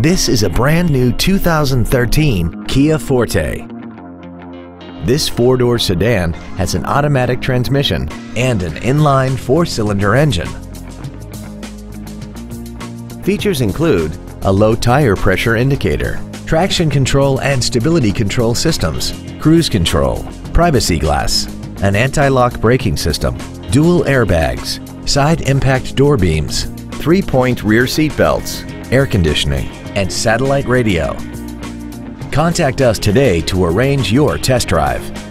This is a brand new 2013 Kia Forte. This four-door sedan has an automatic transmission and an inline four-cylinder engine. Features include a low tire pressure indicator, traction control and stability control systems, cruise control, privacy glass, an anti-lock braking system, dual airbags, side impact door beams, three-point rear seat belts, air conditioning, and satellite radio. Contact us today to arrange your test drive.